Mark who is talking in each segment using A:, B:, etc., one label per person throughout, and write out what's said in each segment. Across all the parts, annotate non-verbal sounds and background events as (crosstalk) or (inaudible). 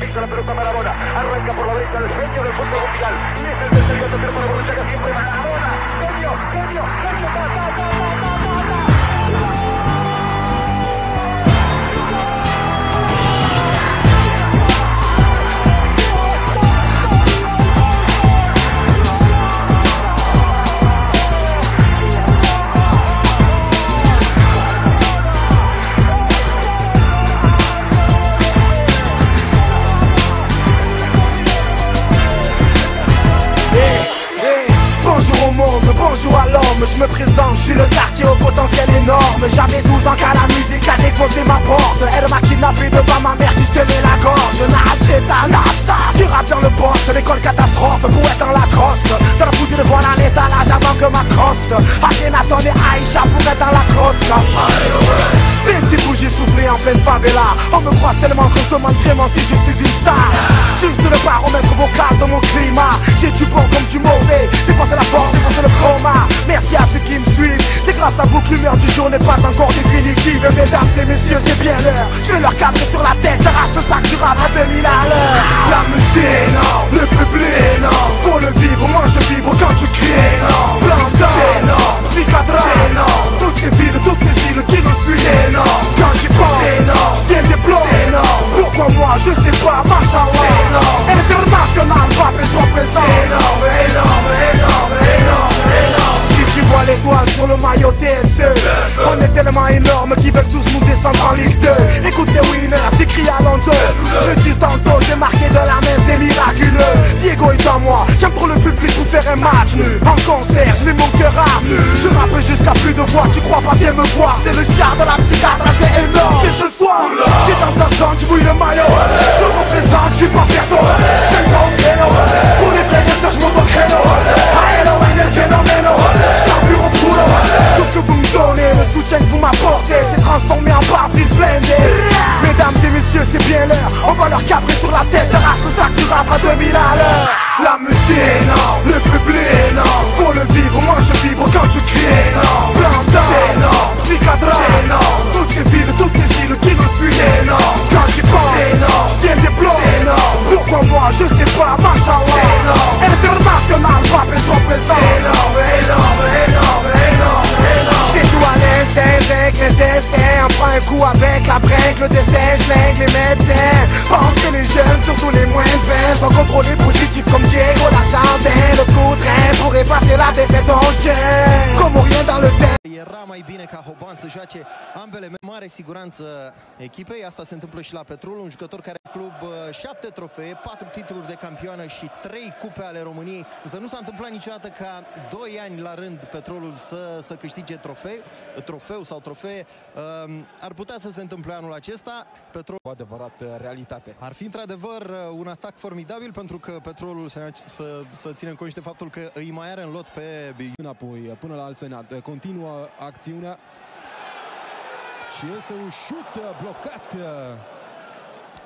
A: piso la pelota Maradona. Arranca por la derecha el sueño del fútbol mundial. Y es el tercer para Borruchaga siempre Maradona. Genio, genio, genio, ta, ta, ta, ta, ta, ta.
B: Je me présente, je suis le quartier au potentiel énorme. J'avais 12 ans quand la musique a déposé ma porte. Elle m'a kidnappé devant ma mère qui se tenait la gorge. C'est un star, tu rappes dans le poste L'école catastrophe, pour être en Lacoste Dans la voir à l'étalage avant que ma croste Akhenaton et Aïcha pour être dans la crosse en pleine favela. On me croise tellement qu'on se demande vraiment si je suis une star. Juste le baromètre vocal de mon climat. J'ai du bon comme du mauvais. Défoncer la porte, défoncer le chroma. Merci à ceux qui me suivent. C'est grâce à vous que l'humeur du jour n'est pas encore définitive. Mesdames et messieurs c'est bien l'heure. Je vais leur cadrer sur la tête. J'arrache le sac du rap à 2000 à l'heure sur le maillot TSE On est tellement énorme qu'ils veulent tous nous descendre en Ligue 2 Écoute les winners, à Lando Le 10 dans le dos, j'ai marqué de la main, c'est miraculeux. Diego est en moi, j'aime trop le public pour faire un match nu En concert, je mets mon cœur à Je rappe jusqu'à plus de voix, tu crois pas bien me voir. C'est le char de la psychiatre, c'est énorme C'est ce soir, j'ai dans ta zone, tu bouilles le maillot. Je te représente, je suis pas transformé en pare-brise blindé. Mesdames et messieurs, c'est bien l'heure. On va leur cabrer sur la tête. J'arrache le sac du rap à 2000 à l'heure. La musique énorme, le On prend un coup avec la brique, le lingue les médecins. Pense que les jeunes, surtout les moins de 20 Sont contrôlés positifs comme Diego Lajardin Le coup de train pour effacer la défaite tien Comme rien dans le temps
C: Era mai bine ca Hoban să joace ambele me- mare siguranță echipei. Asta se întâmplă și la Petrol, un jucător care are club uh, șapte trofee, patru titluri de campioană și trei cupe ale României. Să nu s-a întâmplat niciodată ca doi ani la rând Petrolul să, să câștige trofeu, trofeu sau trofee. Um, Ar putea să se întâmple anul acesta. Petrol
D: cu adevărat uh, realitate.
C: ar fi într-adevăr uh, un atac formidabil pentru că Petrolul să, să, să ținem conști de faptul că îi mai are în lot pe
D: Înapoi, uh, până la alt senat. Uh, Continuă acțiunea. Și este un șut uh, blocat. uh,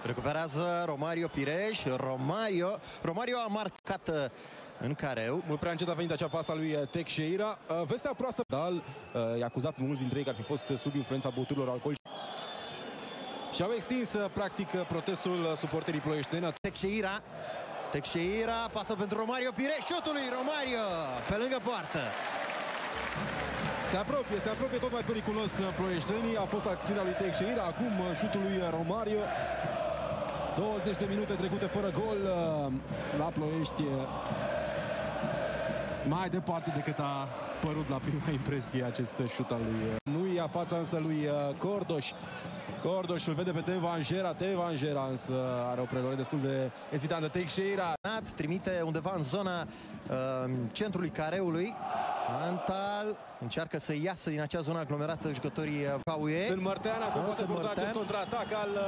C: Recuperează Romario Pireș. Romario, Romario a marcat uh, în careu.
D: Mult prea încet a venit acea pasă a lui uh, Teixeira. Uh, Vestea proastă, Dal uh, i-a acuzat pe mulți dintre ei că ar fi fost uh, sub influența băuturilor alcoolice. Și au extins, uh, practic, uh, protestul uh, suporterii ploieșteni.
C: Teixeira. Teixeira pasă pentru Romario Pireș. Șutul lui Romario pe lângă poartă.
D: Se apropie, se apropie tot mai periculos uh, ploieștenii. A fost acțiunea lui Teixeira, acum uh, șutul lui uh, Romario. 20 de minute trecute fără gol uh, la Ploiești. uh, Mai departe decât a părut la prima (laughs) impresie acest șut al lui. uh, Nu ia fața însă lui uh, Cordoș. Cordoș îl vede pe Teo Angera. Teo Angera însă are o preluare destul de ezitantă. Teixeira
C: Nat trimite undeva în zona uh, centrului careului. Antal încearcă să iasă din acea zonă aglomerată jucătorii uh, Cauie.
D: Sunt Mărtean, acum
C: Da,
D: poate
C: Sunt
D: purta acest
C: Mărtean.
D: contraatac al uh,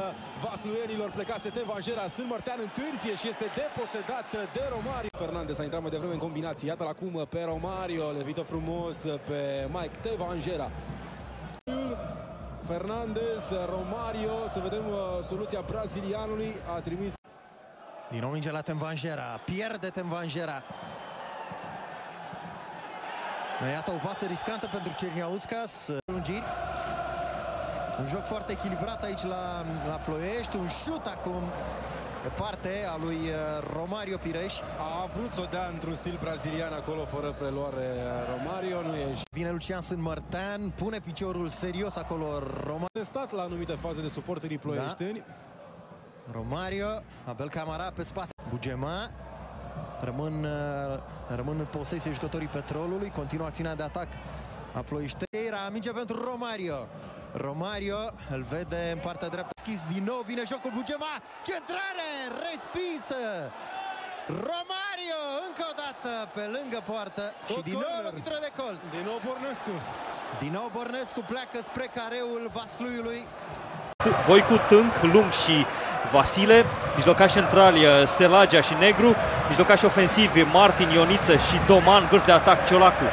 D: vasluienilor. Plecase Teo Angera, Sunt Mărtean întârzie și este deposedat de Romario. Fernandez a intrat mai devreme în combinație. Iată-l acum pe Romario, levită frumos pe Mike Teo Angera. Fernandez, Romario, să vedem uh, soluția brazilianului. A trimis
C: Din nou minge la Temvanjera. Pierde Temvanjera. Iată o pasă riscantă pentru Cerniauskas. Lungiri. Un joc foarte echilibrat aici la, la Ploiești, un șut acum pe parte a lui uh, Romario Pireș.
D: A vrut să o dea într-un stil brazilian acolo, fără preluare Romario, nu e
C: Vine Lucian Sânmărtean, pune piciorul serios acolo Romario.
D: testat la anumite faze de suporterii ploieșteni.
C: Da. Romario, Abel Camara pe spate. Bugema, rămân, uh, rămân în posesie jucătorii Petrolului, continuă acțiunea de atac a Ploieșteira, minge pentru Romario. Romario îl vede în partea dreaptă schis din nou, bine jocul Bugema, centrare, respinsă. Romario încă o dată pe lângă poartă
D: Tot
C: și din nou
D: corner.
C: lovitură de colț.
D: Din nou Bornescu.
C: Din nou Bornescu pleacă spre careul Vasluiului.
E: Voicu Tânc, Lung și Vasile, mijlocași centrali uh, Selagea și Negru, mijlocași ofensivi Martin, Ioniță și Doman, vârf de atac Ciolacu.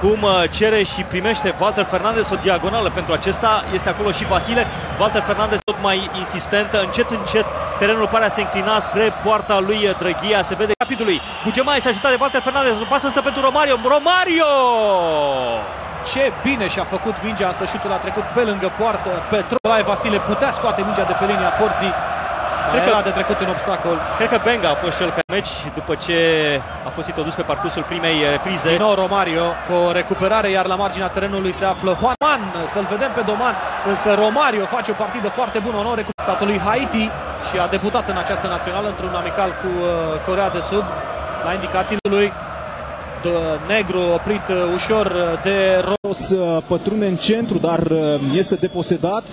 E: Cum uh, cere și primește Walter Fernandez o diagonală pentru acesta, este acolo și Vasile. Walter Fernandez tot mai insistentă, încet, încet terenul pare a se înclina spre poarta lui Drăghia, se vede rapidului. Bugema este ajutat de Walter Fernandez, o pasă însă pentru Romario. Romario!
F: Ce bine și-a făcut mingea, însă șutul a trecut pe lângă poartă. Petrolae Vasile putea scoate mingea de pe linia porții. Cred că era de trecut un obstacol.
E: Cred că Benga a fost cel pe meci după ce a fost introdus pe parcursul primei eh, prize.
F: Din nou Romario cu o recuperare, iar la marginea terenului se află Juan. Să-l vedem pe Doman, însă Romario face o partidă foarte bună, o nouă recuperare statului Haiti și a debutat în această națională într-un amical cu uh, Corea de Sud. La indicațiile lui de negru oprit uh, ușor uh, de
G: Ros uh, pătrune în centru, dar uh, este deposedat.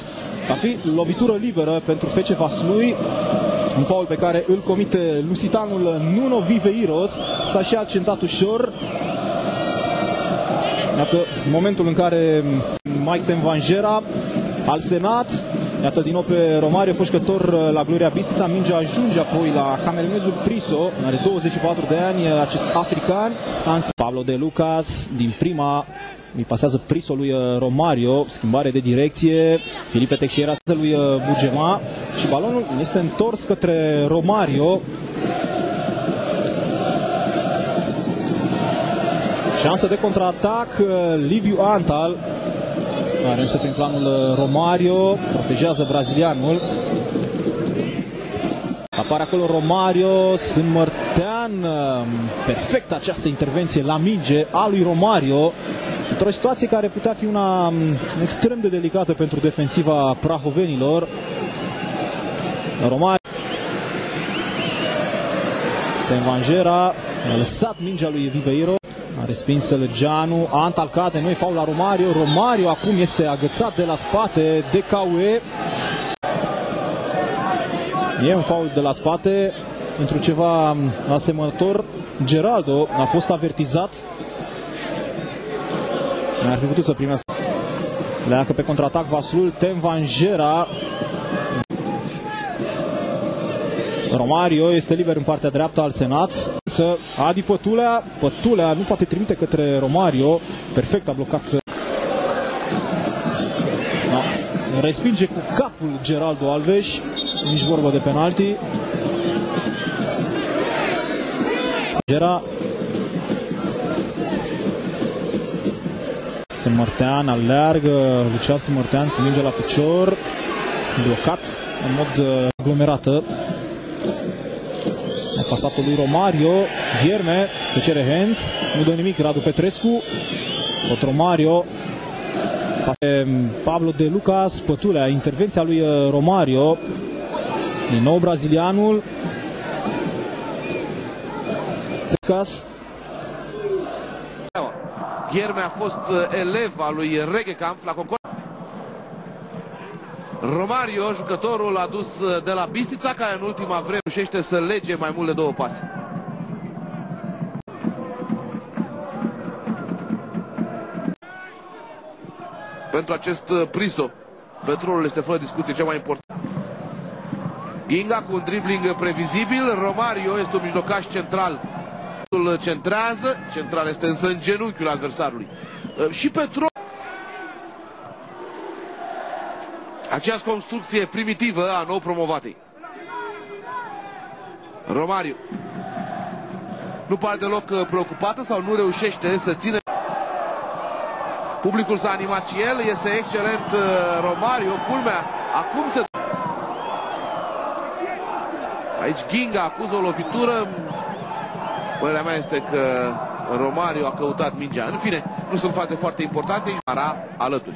G: Va fi lovitură liberă pentru FC Vaslui. Un faul pe care îl comite lusitanul Nuno Viveiros. S-a și accentat ușor. Iată momentul în care Mike Tenvangera al Senat Iată din nou pe Romario, foșcător uh, la Gloria Bistița. Mingea ajunge apoi la camerunezul Priso, are 24 de ani, uh, acest african. Ans- Pablo de Lucas din prima îi pasează Priso lui uh, Romario, schimbare de direcție. Filipe Teixeira lui uh, Bugema și balonul este întors către Romario. Șansă de contraatac, uh, Liviu Antal are însă prin planul uh, Romario, protejează brazilianul. Apare acolo Romario, Sânmărtean, uh, perfect această intervenție la minge a lui Romario, într-o situație care putea fi una um, extrem de delicată pentru defensiva prahovenilor. Romario Tenvangera a lăsat mingea lui Viveiro a respins Legeanu, Antal cade, noi faul la Romario, Romario acum este agățat de la spate de Caue. E un faul de la spate pentru ceva asemănător. Geraldo a fost avertizat. Ar fi putut să primească. Leacă pe contraatac Vaslul, Tenvangera. Romario este liber în partea dreaptă al Senat. Să Adi Pătulea, Pătulea nu poate trimite către Romario. Perfect a blocat. Da. Respinge cu capul Geraldo Alves. Nici vorbă de penalti. Gera. Sămărtean aleargă, Lucian Sămărtean cu mingea la picior, blocat în mod uh, aglomerată. A pasat lui Romario, Vierme, se cere Hens, nu dă nimic Radu Petrescu, tot Romario, Pase Pablo de Lucas, pătulea, intervenția lui uh, Romario, din nou brazilianul, Lucas,
H: Gherme a fost uh, elev al lui Regecamp la concord. Romario, jucătorul adus uh, de la Bistița, care în ultima vreme reușește să lege mai mult de două pase. Pentru acest uh, Priso, petrolul este fără discuție cea mai important. Inga cu un dribbling previzibil, Romario este un mijlocaș central îl centrează, central este însă în genunchiul adversarului. Uh, Și Petro aceeași construcție primitivă a nou promovatei. Romario nu pare deloc uh, preocupată sau nu reușește să țină Publicul s-a animat și el, este excelent uh, Romario, culmea, acum se... Aici Ginga acuză o lovitură, părerea mea este că Romario a căutat mingea. În fine, nu sunt faze foarte importante, Ara alături.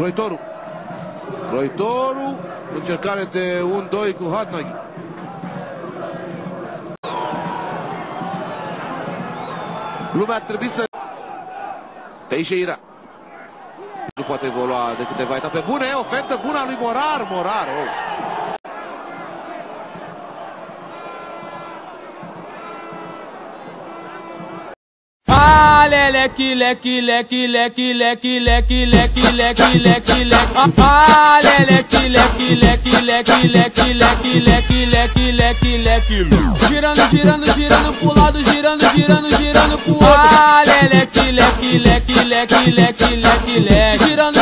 H: Croitoru. Croitoru, încercare de 1-2 cu Hadnaghi. Lumea ar trebui să... Teixeira. Nu poate evolua de câteva etape bune. Ofertă bună a lui Morar. Morar. Oh.
I: Leque leque leque leque leque leque leque leque leque leque Ale leque leque leque leque leque leque leque leque leque leque Girando, girando, girando pro lado, girando, girando, girando pro outro Ale leque leque leque leque leque leque leque Girando